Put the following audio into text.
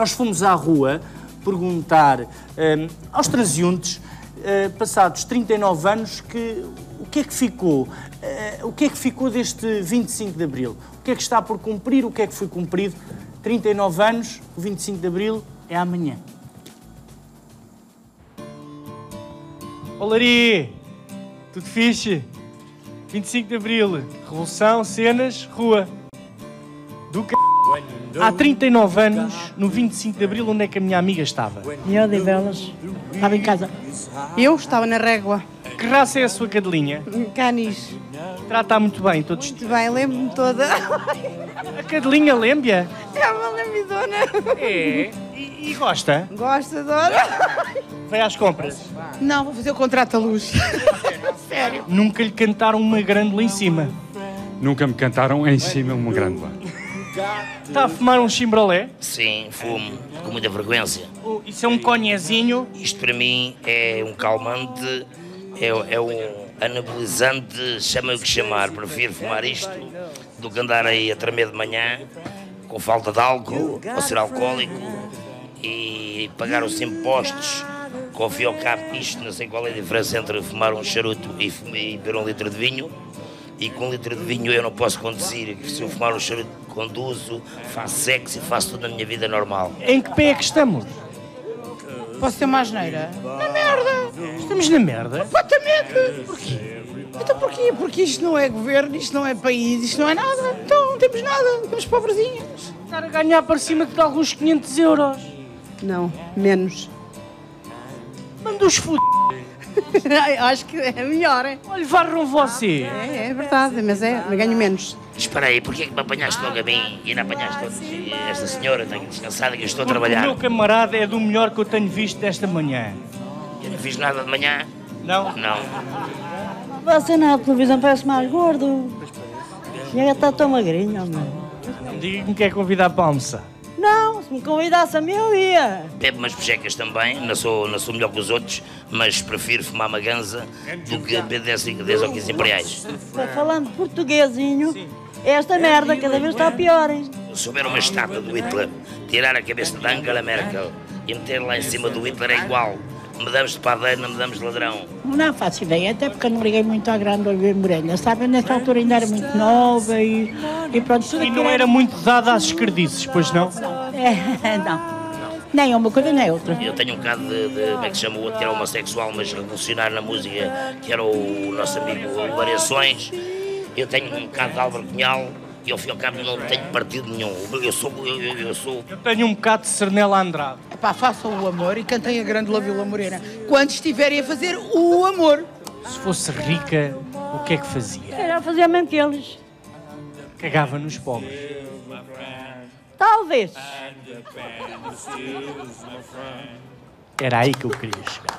Nós fomos à rua perguntar hum, aos transeuntes, uh, passados 39 anos, que, o que é que ficou? Uh, o que é que ficou deste 25 de Abril? O que é que está por cumprir? O que é que foi cumprido? 39 anos, o 25 de Abril é amanhã. Olari! Tudo fixe? 25 de Abril, Revolução, cenas, rua. Do c... Há 39 anos, no 25 de Abril, onde é que a minha amiga estava? Eu de velas. Estava em casa. Eu estava na régua. Que raça é a sua cadelinha? Canis. Trata muito bem, todos. Muito bem, lembro-me toda. A cadelinha lembia? É uma lambidona. É. E, e gosta? Gosto, adoro. Vai às compras? Não, vou fazer o contrato à luz. Sério. Nunca lhe cantaram uma grande lá em cima. Nunca me cantaram em cima uma grande lá. Está a fumar um chimbrolé? Sim, fumo com muita frequência. Oh, Isso é um conhezinho. Isto para mim é um calmante, é, é um anabolizante, chama o que chamar. Prefiro fumar isto do que andar aí a tremer de manhã com falta de álcool ou ser alcoólico e pagar os impostos. Com o fio ao cabo, isto não sei qual é a diferença entre fumar um charuto e, e beber um litro de vinho. E com um litro de vinho eu não posso conduzir. Se eu fumar um charuto, conduzo, faço sexo e faço tudo na minha vida normal. Em que pé é que estamos? Posso ter uma asneira? Na merda. Estamos na merda. Completamente. Porquê? Então porquê? Porque isto não é governo, isto não é país, isto não é nada. Então não temos nada, estamos pobrezinhos. Estar a ganhar para cima de alguns 500 euros. Não, menos. Manda os f... Acho que é melhor, é? Olha, varram você. É, é verdade, mas é, ganho menos. Espera aí, porquê é que me apanhaste logo a mim e não apanhaste todos? esta senhora? Tenho descansada que eu estou a Porque o trabalhar. meu camarada é do melhor que eu tenho visto desta manhã. Eu não fiz nada de manhã? Não? Não. Você na televisão parece mais gordo. Chega, está tão magrinho, meu. Diga-me que é convidar para almoçar. Não, se me convidasse a mim, eu ia. Bebo umas pechecas também, não sou, não sou melhor que os outros, mas prefiro fumar uma ganza do que beber 10, 10 ou 15 imperiais. Falando portuguesinho, esta merda cada vez está pior, hein? Se houver uma estátua do Hitler, tirar a cabeça da Angela Merkel e meter lá em cima do Hitler é igual. Medamos de padeiro, não medamos de ladrão. Não faço ideia, até porque eu não liguei muito à grande Oliveira Morelha, sabe? Nessa altura ainda era muito nova e, e pronto. Tudo E não aquilo era muito dada às esquerdices, pois não? É, não. Nem uma coisa nem outra. Eu tenho um bocado de, de como é que se chama o outro, que era homossexual, mas revolucionário na música, que era o nosso amigo Variações. Eu tenho um bocado de Álvaro Cunhal e ao fim e ao cabo não tenho partido nenhum. Eu sou. Eu, eu, eu sou. Eu tenho um bocado de Cernela Andrade. Pá, façam o amor e cantem a grande La Vila Morena. Quando estiverem a fazer o amor. Se fosse rica, o que é que fazia? Era fazer mesmo que eles. Cagava nos pobres. Talvez. Era aí que eu queria chegar.